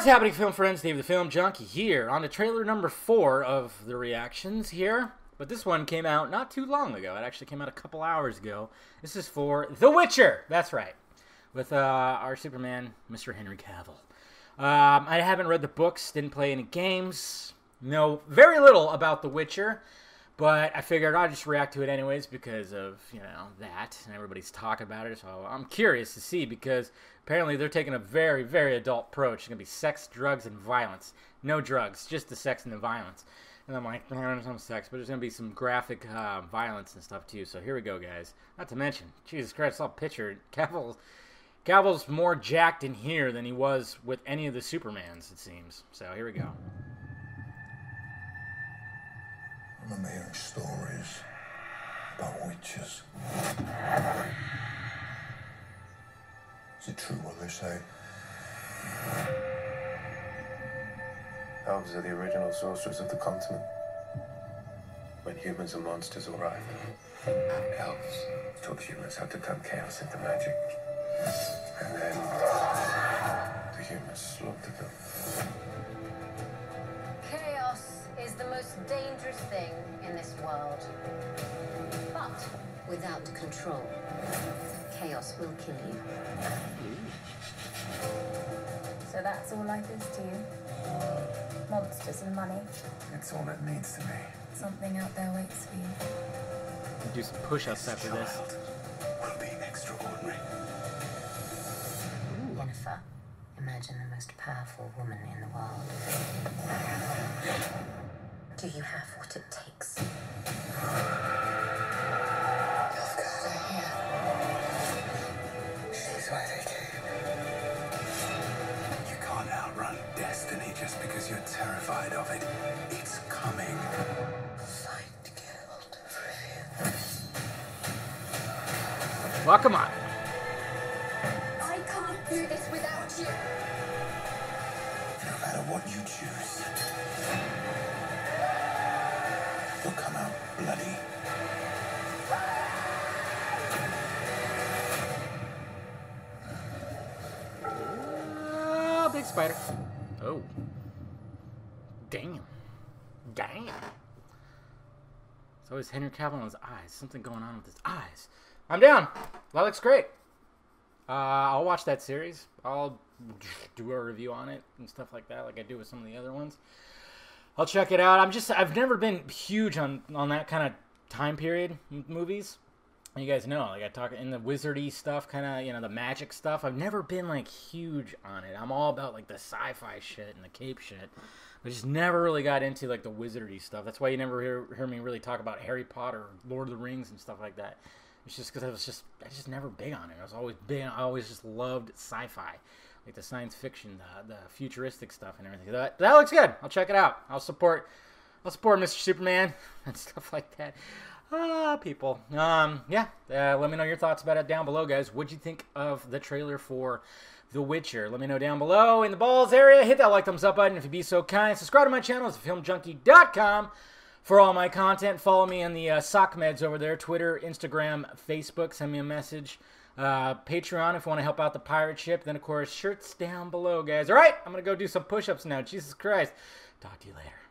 What's happening, film friends? Dave the Film Junkee here on the trailer number four of the reactions here. But this one came out not too long ago. It actually came out a couple hours ago. This is for The Witcher. That's right. With uh, our Superman, Mr. Henry Cavill. Um, I haven't read the books, didn't play any games, know very little about The Witcher. But I figured I'd just react to it anyways because of, you know, that. And everybody's talking about it. So I'm curious to see because apparently they're taking a very, very adult approach. It's going to be sex, drugs, and violence. No drugs, just the sex and the violence. And I'm like, there's some sex, but there's going to be some graphic uh, violence and stuff too. So here we go, guys. Not to mention, Jesus Christ, I saw a picture. Cavill, Cavill's more jacked in here than he was with any of the Supermans, it seems. So here we go. I remember hearing stories about witches. Is it true what they say? Elves are the original sorcerers of the continent. When humans and monsters arrived, elves taught humans how to turn chaos into magic. And then the humans slaughtered them. World. But without control, chaos will kill you. So that's all life is to you? Monsters and money. It's all it means to me. Something out there waits for you. Do some push ups after this. Child will be extraordinary. Yennefer, imagine the most powerful woman in the world. Do you have what it takes? She's why they came. You can't outrun destiny just because you're terrified of it. It's coming. Fight guild for Well, come on. I can't do this without you. No matter what you choose, you'll come out bloody. Oh, big spider. Oh. Damn. Damn. It's always Henry Cavill in his eyes. Something going on with his eyes. I'm down. That looks great. Uh, I'll watch that series. I'll do a review on it and stuff like that, like I do with some of the other ones. I'll check it out. I'm just I've never been huge on on that kind of time period movies. You guys know, like I talk in the wizardy stuff, kind of you know the magic stuff. I've never been like huge on it. I'm all about like the sci-fi shit and the cape shit. I just never really got into like the wizardy stuff. That's why you never hear, hear me really talk about Harry Potter, Lord of the Rings, and stuff like that. It's just because I was just I just never big on it. I was always big. I always just loved sci-fi, like the science fiction, the, the futuristic stuff, and everything. That that looks good. I'll check it out. I'll support. I'll support Mr. Superman and stuff like that. Ah, people. Um, yeah. Uh, let me know your thoughts about it down below, guys. What'd you think of the trailer for The Witcher? Let me know down below in the balls area. Hit that like, thumbs up button if you'd be so kind. Subscribe to my channel. It's filmjunkee.com for all my content. Follow me on the uh, sock meds over there Twitter, Instagram, Facebook. Send me a message. Uh, Patreon if you want to help out the pirate ship. Then, of course, shirts down below, guys. All right, I'm going to go do some push ups now. Jesus Christ. Talk to you later.